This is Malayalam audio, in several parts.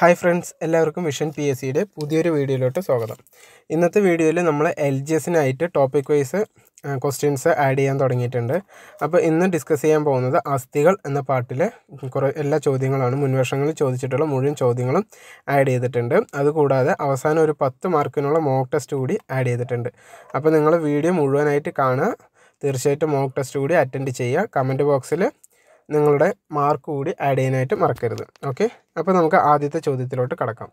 ഹായ് ഫ്രണ്ട്സ് എല്ലാവർക്കും വിഷൻ പി എസ് സിയുടെ പുതിയൊരു വീഡിയോയിലോട്ട് സ്വാഗതം. ഇന്നത്തെ വീഡിയോയിൽ നമ്മൾ എൽ ജി എസിനായിട്ട് ടോപ്പിക് വൈസ് ക്വസ്റ്റ്യൻസ് ആഡ് ചെയ്യാൻ തുടങ്ങിയിട്ടുണ്ട്. അപ്പോൾ ഇന്ന് ഡിസ്കസ് ചെയ്യാൻ പോകുന്നത് അസ്ഥികൾ എന്ന പാട്ടിലെ കുറേ എല്ലാ ചോദ്യങ്ങളാണ്. മുൻവർഷങ്ങളിൽ ചോദിച്ചിട്ടുള്ള മുഴുവൻ ചോദ്യങ്ങളും ആഡ് ചെയ്തിട്ടുണ്ട്. അതുകൂടാതെ അവസാനം ഒരു പത്ത് മാർക്കിനുള്ള മോക്ക് ടെസ്റ്റ് കൂടി ആഡ് ചെയ്തിട്ടുണ്ട്. അപ്പോൾ നിങ്ങൾ വീഡിയോ മുഴുവനായിട്ട് കാണുക. തീർച്ചയായിട്ടും മോക്ക് ടെസ്റ്റ് കൂടി അറ്റൻഡ് ചെയ്യുക. കമന്റ് ബോക്സിൽ നിങ്ങളുടെ മാർക്ക് കൂടി ആഡ് ചെയ്യാനായിട്ട് മറക്കരുത്. ഓക്കെ അപ്പോൾ നമുക്ക് ആദ്യത്തെ ചോദ്യത്തിലോട്ട് കടക്കാം.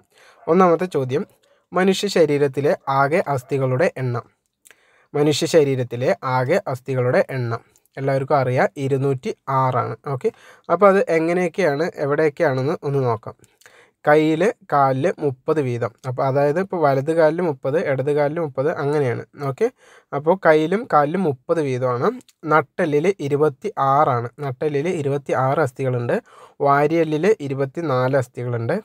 ഒന്നാമത്തെ ചോദ്യം. മനുഷ്യ ശരീരത്തിലെ ആകെ അസ്ഥികളുടെ എണ്ണം. മനുഷ്യ ശരീരത്തിലെ ആകെ അസ്ഥികളുടെ എണ്ണം. എല്ലാവർക്കും അറിയാം ഇരുന്നൂറ്റി ആറാണ്. ഓക്കെ അപ്പോൾ അത് എങ്ങനെയൊക്കെയാണ് എവിടെയൊക്കെയാണെന്ന് ഒന്ന് നോക്കാം. കയ്യിൽ കാലിൽ മുപ്പത് വീതം. അപ്പോൾ അതായത് ഇപ്പോൾ വലത് കാലിൽ മുപ്പത് ഇടത് കാലിൽ മുപ്പത് അങ്ങനെയാണ്. ഓക്കെ? അപ്പോൾ കയ്യിലും കാലിലും മുപ്പത് വീതമാണ്. നട്ടെല്ലിൽ ഇരുപത്തി ആറാണ് നട്ടെല്ലിൽ ഇരുപത്തി ആറ് അസ്ഥികളുണ്ട്. വാരിയല്ലിൽ ഇരുപത്തി നാല് അസ്ഥികളുണ്ട്.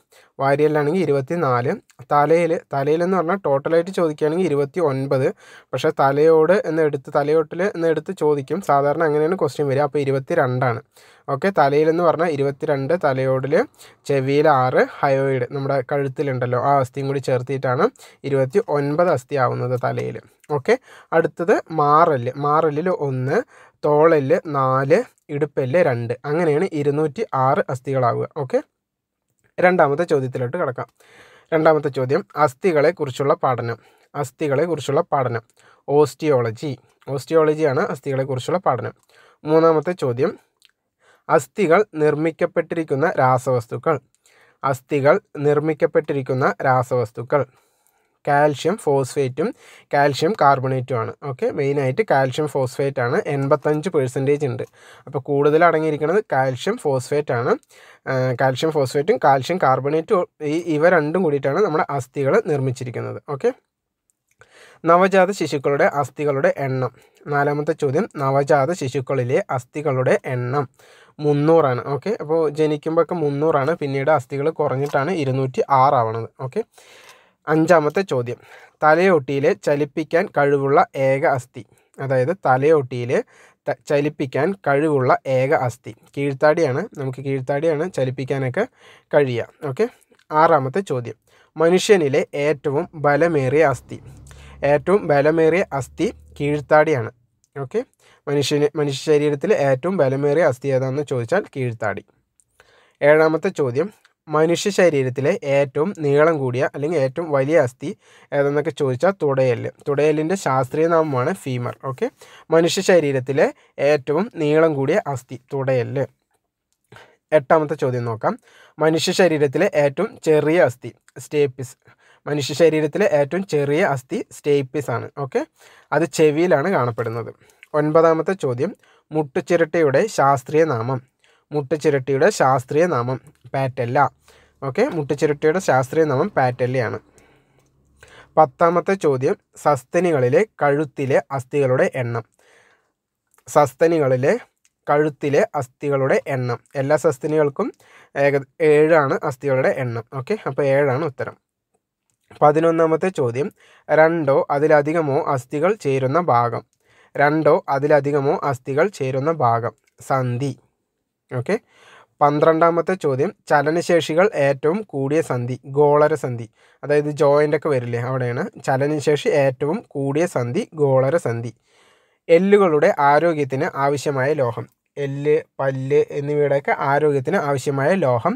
വാരിയല്ലാണെങ്കിൽ ഇരുപത്തി നാല് തലയിൽ തലയിലെന്ന് പറഞ്ഞാൽ ടോട്ടലായിട്ട് ചോദിക്കുകയാണെങ്കിൽ ഇരുപത്തി ഒൻപത് പക്ഷേ തലയോട് എന്ന് എടുത്ത് തലയോട്ടിൽ എന്ന് എടുത്ത് ചോദിക്കും. സാധാരണ അങ്ങനെയാണ് ക്വസ്റ്റ്യൻ വരിക. അപ്പോൾ ഇരുപത്തി രണ്ടാണ് ഓക്കെ തലയിലെന്ന് പറഞ്ഞാൽ ഇരുപത്തിരണ്ട് തലയോടിൽ ചെവിയിൽ ആറ് ഹയോയിഡ് നമ്മുടെ കഴുത്തിലുണ്ടല്ലോ ആ അസ്ഥിയും കൂടി ചേർത്തിയിട്ടാണ് ഇരുപത്തി ഒൻപത് അസ്ഥി ആവുന്നത് തലയിൽ ഓക്കെ അടുത്തത് മാറൽ. മാറലിൽ ഒന്ന് തോളൽ നാല് ഇടുപ്പൽ രണ്ട്. അങ്ങനെയാണ് ഇരുന്നൂറ്റി ആറ് അസ്ഥികളാവുക. ഓക്കെ രണ്ടാമത്തെ ചോദ്യത്തിലോട്ട് കിടക്കാം. രണ്ടാമത്തെ ചോദ്യം അസ്ഥികളെ കുറിച്ചുള്ള പഠനം. അസ്ഥികളെ കുറിച്ചുള്ള പഠനം. ഓസ്റ്റിയോളജി. ഓസ്റ്റിയോളജിയാണ് അസ്ഥികളെ കുറിച്ചുള്ള പഠനം. മൂന്നാമത്തെ ചോദ്യം അസ്ഥികൾ നിർമ്മിക്കപ്പെട്ടിരിക്കുന്ന രാസവസ്തുക്കൾ. അസ്ഥികൾ നിർമ്മിക്കപ്പെട്ടിരിക്കുന്ന രാസവസ്തുക്കൾ. കാൽഷ്യം ഫോസ്ഫേറ്റും കാൽഷ്യം കാർബണേറ്റും ആണ് ഓക്കെ മെയിനായിട്ട് കാൽഷ്യം ഫോസ്ഫേറ്റ് ആണ് എൺപത്തഞ്ച് പെർസെന്റേജ് ഉണ്ട്. അപ്പോൾ കൂടുതൽ അടങ്ങിയിരിക്കുന്നത് കാൽഷ്യം ഫോസ്ഫേറ്റ് ആണ് കാൽഷ്യം ഫോസ്ഫേറ്റും കാൽഷ്യം കാർബണേറ്റും ഈ ഇവ രണ്ടും കൂടിയിട്ടാണ് നമ്മുടെ അസ്ഥികൾ നിർമ്മിച്ചിരിക്കുന്നത്. ഓക്കെ. നവജാത ശിശുക്കളുടെ അസ്ഥികളുടെ എണ്ണം. നാലാമത്തെ ചോദ്യം നവജാത ശിശുക്കളിലെ അസ്ഥികളുടെ എണ്ണം. മുന്നൂറാണ്. ഓക്കെ അപ്പോൾ ജനിക്കുമ്പോഴൊക്കെ മുന്നൂറാണ്. പിന്നീട് അസ്ഥികൾ കുറഞ്ഞിട്ടാണ് ഇരുന്നൂറ്റി ആറാവണത് ഓക്കെ അഞ്ചാമത്തെ ചോദ്യം തലയോട്ടിയിലെ ചലിപ്പിക്കാൻ കഴിവുള്ള ഏക അസ്ഥി അതായത് തലയോട്ടിയിൽ ചലിപ്പിക്കാൻ കഴിവുള്ള ഏക അസ്ഥി കീഴ്ത്താടിയാണ് നമുക്ക് കീഴ്ത്താടിയാണ് ചലിപ്പിക്കാനൊക്കെ കഴിയുക. ഓക്കെ ആറാമത്തെ ചോദ്യം മനുഷ്യനിലെ ഏറ്റവും ബലമേറിയ അസ്ഥി ഏറ്റവും ബലമേറിയ അസ്ഥി കീഴ്ത്താടിയാണ്. ഓക്കെ? മനുഷ്യന് മനുഷ്യ ശരീരത്തിൽ ഏറ്റവും ബലമേറിയ അസ്ഥി ഏതാണെന്ന് ചോദിച്ചാൽ കീഴ്ത്താടി. ഏഴാമത്തെ ചോദ്യം. മനുഷ്യ ശരീരത്തിലെ ഏറ്റവും നീളം കൂടിയ അല്ലെങ്കിൽ ഏറ്റവും വലിയ അസ്ഥി ഏതെന്നൊക്കെ ചോദിച്ചാൽ തുടയൽ. തുടയലിന്റെ ശാസ്ത്രീയ നാമമാണ് ഫീമർ ഓക്കെ? മനുഷ്യ ശരീരത്തിലെ ഏറ്റവും നീളം കൂടിയ അസ്ഥി തുടയൽ. എട്ടാമത്തെ ചോദ്യം നോക്കാം. മനുഷ്യ ശരീരത്തിലെ ഏറ്റവും ചെറിയ അസ്ഥി സ്റ്റേപ്പിസ്. മനുഷ്യ ശരീരത്തിലെ ഏറ്റവും ചെറിയ അസ്ഥി സ്റ്റേപ്പിസ് ആണ്. ഓക്കെ? അത് ചെവിയിലാണ് കാണപ്പെടുന്നത്. ഒൻപതാമത്തെ ചോദ്യം. മുട്ടുചിരട്ടയുടെ ശാസ്ത്രീയ നാമം. മുട്ടുചിരട്ടിയുടെ ശാസ്ത്രീയ നാമം പാറ്റല്ല. ഓക്കെ? മുട്ടുചിരട്ടിയുടെ ശാസ്ത്രീയ നാമം പാറ്റല്ലയാണ്. പത്താമത്തെ ചോദ്യം. സസ്തനികളിലെ കഴുത്തിലെ അസ്ഥികളുടെ എണ്ണം. സസ്തനികളിലെ കഴുത്തിലെ അസ്ഥികളുടെ എണ്ണം. എല്ലാ സസ്തനികൾക്കും ഏക ഏഴാണ് അസ്ഥികളുടെ എണ്ണം. ഓക്കെ? അപ്പോൾ ഏഴാണ് ഉത്തരം. പതിനൊന്നാമത്തെ ചോദ്യം. രണ്ടോ അതിലധികമോ അസ്ഥികൾ ചേരുന്ന ഭാഗം. രണ്ടോ അതിലധികമോ അസ്ഥികൾ ചേരുന്ന ഭാഗം. സന്ധി. ഓക്കെ. പന്ത്രണ്ടാമത്തെ ചോദ്യം. ചലനശേഷികൾ ഏറ്റവും കൂടിയ സന്ധി. ഗോളര സന്ധി. അതായത് ജോയിന്റ് ഒക്കെ വരില്ലേ അവിടെയാണ്. ചലനശേഷി ഏറ്റവും കൂടിയ സന്ധി ഗോളര സന്ധി. എല്ലുകളുടെ ആരോഗ്യത്തിന് ആവശ്യമായ ലോഹം. എല്ല് പല്ല് എന്നിവയുടെയൊക്കെ ആരോഗ്യത്തിന് ആവശ്യമായ ലോഹം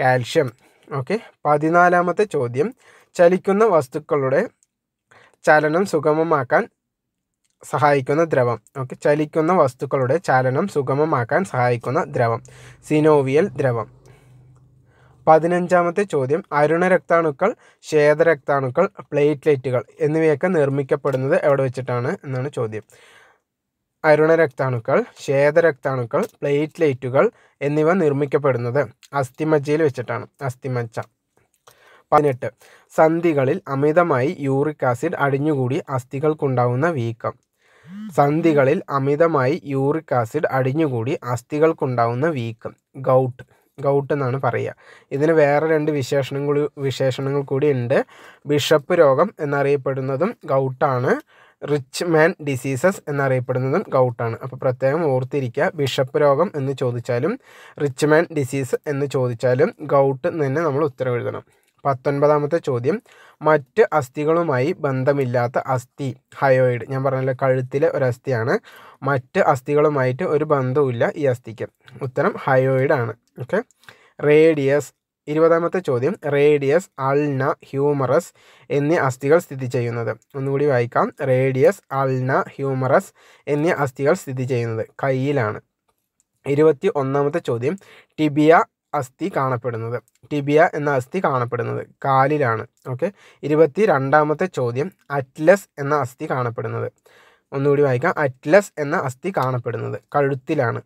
കാൽഷ്യം. ഓക്കെ. പതിനാലാമത്തെ ചോദ്യം. ചലിക്കുന്ന വസ്തുക്കളുടെ ചലനം സുഗമമാക്കാൻ സഹായിക്കുന്ന ദ്രവം. ഓക്കെ. ചലിക്കുന്ന വസ്തുക്കളുടെ ചലനം സുഗമമാക്കാൻ സഹായിക്കുന്ന ദ്രവം. സിനോവിയൽ ദ്രവം. പതിനഞ്ചാമത്തെ ചോദ്യം. അരുണരക്താണുക്കൾ ശ്വേതരക്താണുക്കൾ പ്ലേറ്റ്ലെറ്റുകൾ എന്നിവയൊക്കെ നിർമ്മിക്കപ്പെടുന്നത് എവിടെ വെച്ചിട്ടാണ് എന്നാണ് ചോദ്യം. അരുണരക്താണുക്കൾ ശ്വേതരക്താണുക്കൾ പ്ലേറ്റ്ലെറ്റുകൾ എന്നിവ നിർമ്മിക്കപ്പെടുന്നത് അസ്ഥിമജ്ജയിൽ വെച്ചിട്ടാണ്. അസ്ഥിമജ്ജ. പതിനെട്ട്. സന്ധികളിൽ അമിതമായി യൂറിക് ആസിഡ് അടിഞ്ഞുകൂടി അസ്ഥികൾക്കുണ്ടാവുന്ന വീക്കം. സന്ധികളിൽ അമിതമായി യൂറിക് ആസിഡ് അടിഞ്ഞുകൂടി അസ്ഥികൾക്കുണ്ടാവുന്ന വീക്കം. ഗൗട്ട്. ഗൗട്ട് എന്നാണ് പറയുക. ഇതിന് വേറെ രണ്ട് വിശേഷണങ്ങൾ വിശേഷണങ്ങൾ കൂടി ഉണ്ട്. ബിഷപ്പ് രോഗം എന്നറിയപ്പെടുന്നതും ഗൗട്ടാണ്. റിച്ച് മാൻ ഡിസീസസ് എന്നറിയപ്പെടുന്നതും ഗൗട്ടാണ്. അപ്പോൾ പ്രത്യേകം ഓർത്തിരിക്കുക. ബിഷപ്പ് രോഗം എന്ന് ചോദിച്ചാലും റിച്ച് മാൻ ഡിസീസ് എന്ന് ചോദിച്ചാലും ഗൗട്ട് എന്ന് തന്നെ നമ്മൾ ഉത്തരം എഴുതണം. പത്തൊൻപതാമത്തെ ചോദ്യം. മറ്റ് അസ്ഥികളുമായി ബന്ധമില്ലാത്ത അസ്ഥി ഹയോയിഡ്. ഞാൻ പറഞ്ഞല്ലോ കഴുത്തിലെ ഒരു അസ്ഥിയാണ്. മറ്റ് അസ്ഥികളുമായിട്ട് ഒരു ബന്ധവുമില്ല ഈ അസ്ഥിക്ക്. ഉത്തരം ഹയോയിഡ് ആണ് ഓക്കെ. റേഡിയസ്. ഇരുപതാമത്തെ ചോദ്യം. റേഡിയസ് അൾന ഹ്യൂമറസ് എന്നീ അസ്ഥികൾ സ്ഥിതി ചെയ്യുന്നത്. ഒന്നുകൂടി വായിക്കാം. റേഡിയസ് അൾന ഹ്യൂമറസ് എന്നീ അസ്ഥികൾ സ്ഥിതി ചെയ്യുന്നത് കയ്യിലാണ്. ഇരുപത്തി ഒന്നാമത്തെ ചോദ്യം. ടിബിയ അസ്ഥി കാണപ്പെടുന്നത്. ടിബിയ എന്ന അസ്ഥി കാണപ്പെടുന്നത് കാലിലാണ്. ഓക്കെ. ഇരുപത്തി രണ്ടാമത്തെ ചോദ്യം. അറ്റ്ലസ് എന്ന അസ്ഥി കാണപ്പെടുന്നത്. ഒന്നുകൂടി വായിക്കാം. അറ്റ്ലസ് എന്ന അസ്ഥി കാണപ്പെടുന്നത് കഴുത്തിലാണ്.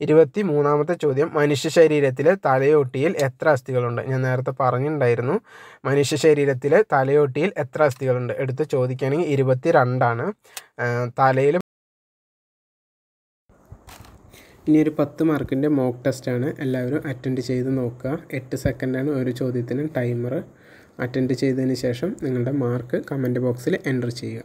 ഇരുപത്തി മൂന്നാമത്തെ ചോദ്യം. മനുഷ്യ ശരീരത്തിലെ തലയോട്ടിയിൽ എത്ര അസ്ഥികളുണ്ട്? ഞാൻ നേരത്തെ പറഞ്ഞിട്ടുണ്ടായിരുന്നു. മനുഷ്യ ശരീരത്തിലെ തലയോട്ടിയിൽ എത്ര അസ്ഥികളുണ്ട്? എടുത്ത് ചോദിക്കുകയാണെങ്കിൽ ഇരുപത്തി രണ്ടാണ് തലയിൽ ഇനി ഒരു പത്ത് മാർക്കിന്റെ മോക്ക് ടെസ്റ്റാണ് എല്ലാവരും അറ്റൻഡ് ചെയ്ത് നോക്കുക. എട്ട് സെക്കൻഡാണ് ഒരു ചോദ്യത്തിന് ടൈമർ അറ്റൻഡ് ചെയ്തതിന് ശേഷം നിങ്ങളുടെ മാർക്ക് കമന്റ് ബോക്സിൽ എന്റർ ചെയ്യുക.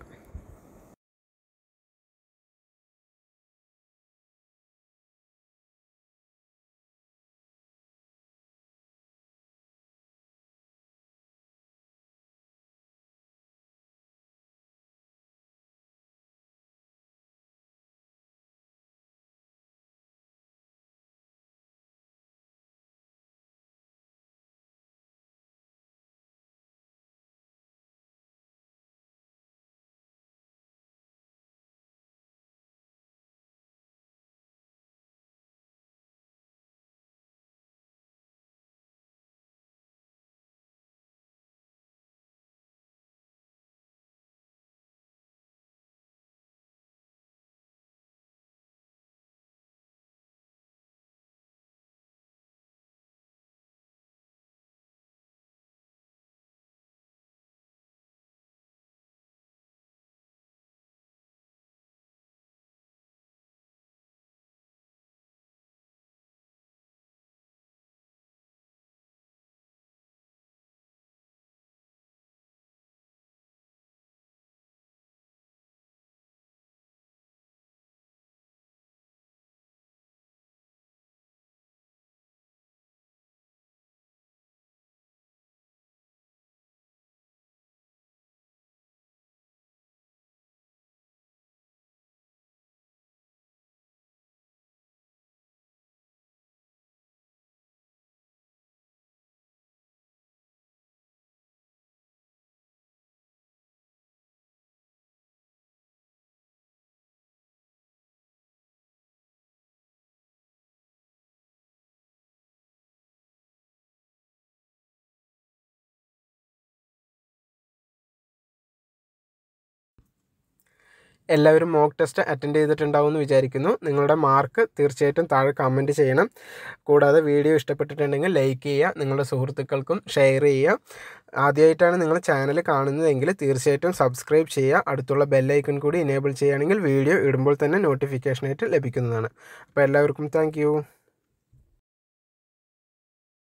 എല്ലാവരും മോക്ക് ടെസ്റ്റ് അറ്റൻഡ് ചെയ്തിട്ടുണ്ടാവും എന്ന് വിചാരിക്കുന്നു. നിങ്ങളുടെ മാർക്ക് തീർച്ചയായിട്ടും താഴെ കമന്റ് ചെയ്യണം. കൂടാതെ വീഡിയോ ഇഷ്ടപ്പെട്ടിട്ടുണ്ടെങ്കിൽ ലൈക്ക് ചെയ്യുക നിങ്ങളുടെ സുഹൃത്തുക്കൾക്കും ഷെയർ ചെയ്യുക. ആദ്യമായിട്ടാണ് നിങ്ങൾ ചാനൽ കാണുന്നതെങ്കിൽ തീർച്ചയായിട്ടും സബ്സ്ക്രൈബ് ചെയ്യുക. അടുത്തുള്ള ബെല്ലൈക്കൺ കൂടി എനേബിൾ ചെയ്യുകയാണെങ്കിൽ വീഡിയോ ഇടുമ്പോൾ തന്നെ നോട്ടിഫിക്കേഷനായിട്ട് ലഭിക്കുന്നതാണ്. അപ്പോൾ എല്ലാവർക്കും താങ്ക്